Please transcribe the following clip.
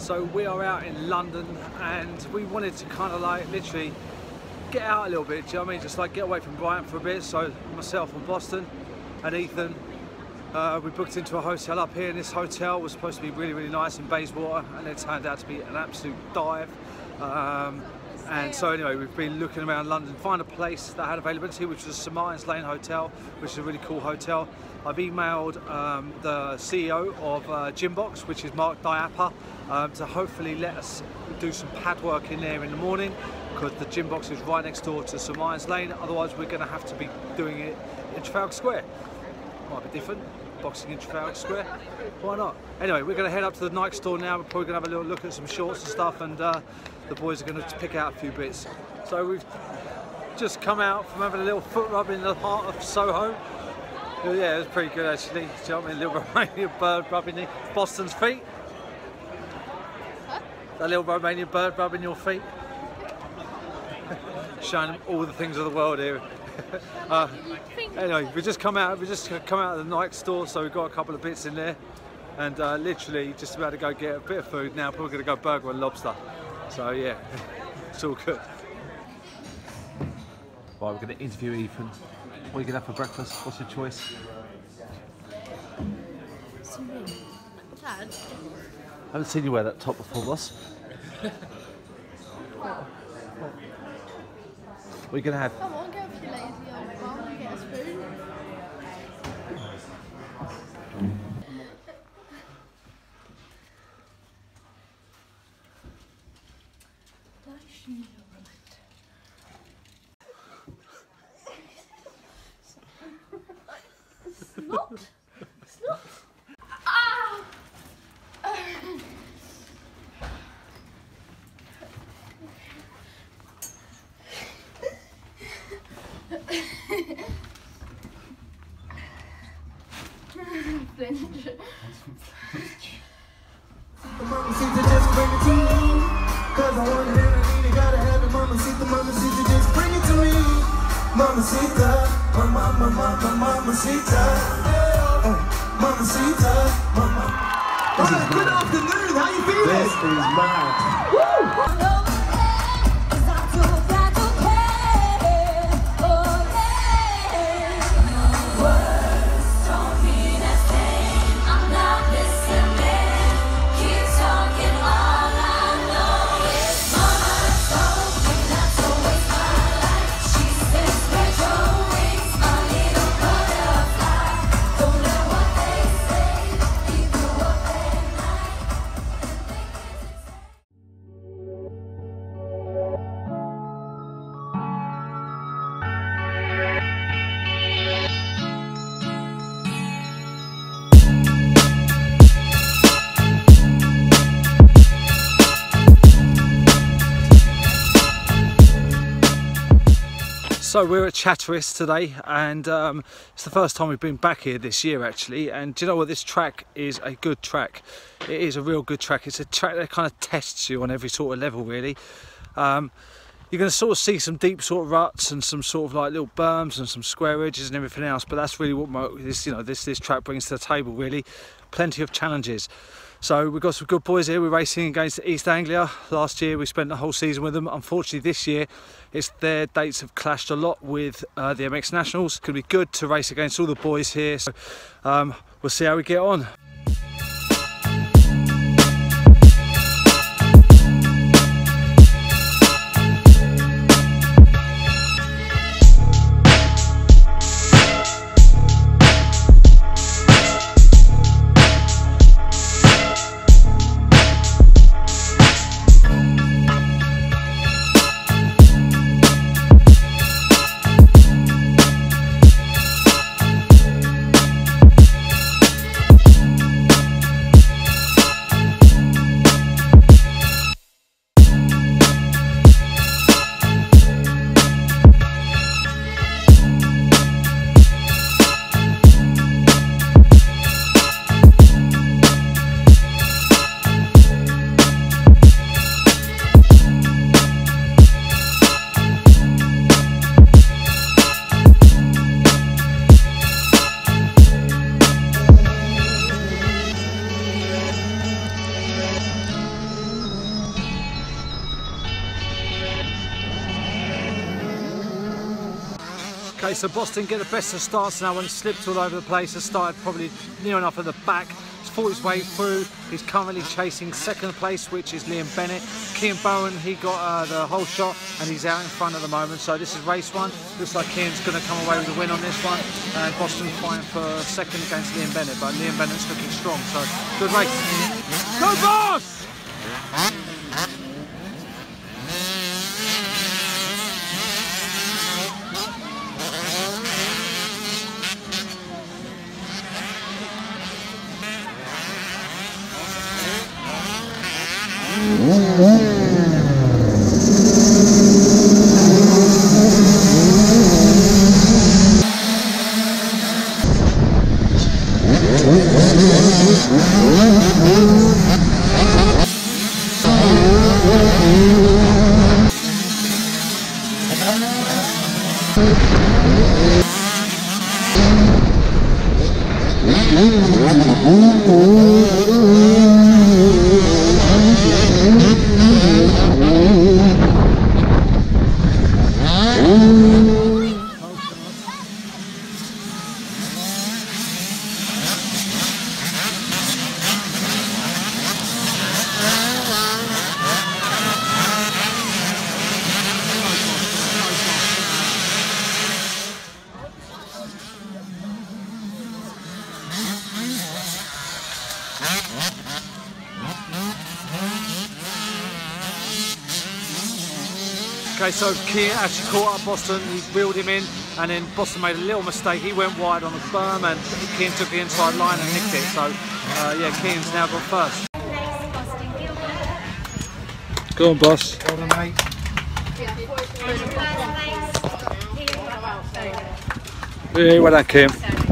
So we are out in London and we wanted to kind of like literally get out a little bit, do you know what I mean? Just like get away from Brighton for a bit. So myself and Boston and Ethan, uh, we booked into a hotel up here and this hotel was supposed to be really, really nice in Bayswater and it turned out to be an absolute dive. Um, and so anyway, we've been looking around London, find a place that had availability, which was St Martin's Lane Hotel, which is a really cool hotel. I've emailed um, the CEO of uh, Gymbox, which is Mark Diapa, um, to hopefully let us do some pad work in there in the morning, because the Gymbox is right next door to St Martin's Lane. Otherwise, we're going to have to be doing it in Trafalgar Square. Might be different boxing in Trafalgar Square. Why not? Anyway, we're going to head up to the Nike store now. We're probably going to have a little look at some shorts and stuff, and uh, the boys are going to pick out a few bits. So we've just come out from having a little foot rub in the heart of Soho. Yeah, it was pretty good actually. Do you know I mean? A little Romanian bird rubbing Boston's feet. That little Romanian bird rubbing your feet. Showing all the things of the world here. uh, anyway, we just come out. We just come out of the Nike store, so we've got a couple of bits in there, and uh, literally just about to go get a bit of food now. Probably going to go burger and lobster. So yeah, it's all good. Right, we're going to interview Ethan. What are you going to have for breakfast? What's your choice? Dad, I haven't seen you wear that top before, boss. What are you going to have? Mamacita, mama, mama, mama, mamacita. Hey, mamacita, mama. Good afternoon, how you feeling? This is mad. So we're at Chatteris today, and um, it's the first time we've been back here this year, actually. And do you know what? This track is a good track. It is a real good track. It's a track that kind of tests you on every sort of level, really. Um, you're going to sort of see some deep sort of ruts and some sort of like little berms and some square edges and everything else. But that's really what my, this, you know, this this track brings to the table. Really, plenty of challenges. So we've got some good boys here. We're racing against East Anglia. Last year we spent the whole season with them. Unfortunately this year it's their dates have clashed a lot with uh, the MX Nationals. It's going to be good to race against all the boys here. So um, we'll see how we get on. Okay, so Boston get the best of starts now he slipped all over the place. Has started probably near enough at the back. He's fought his way through. He's currently chasing second place, which is Liam Bennett. Kian Bowen, he got uh, the whole shot and he's out in front at the moment. So this is race one. Looks like Kian's going to come away with a win on this one. And Boston fighting for second against Liam Bennett, but Liam Bennett's looking strong. So good race. Go Boss! Mm-hmm. Okay, so Kian actually caught up Boston, he wheeled him in, and then Boston made a little mistake. He went wide on the berm, and Kian took the inside line and nicked it. So, uh, yeah, Kian's now got first. Go on, boss. Well done, mate. Yeah, well done, Kim.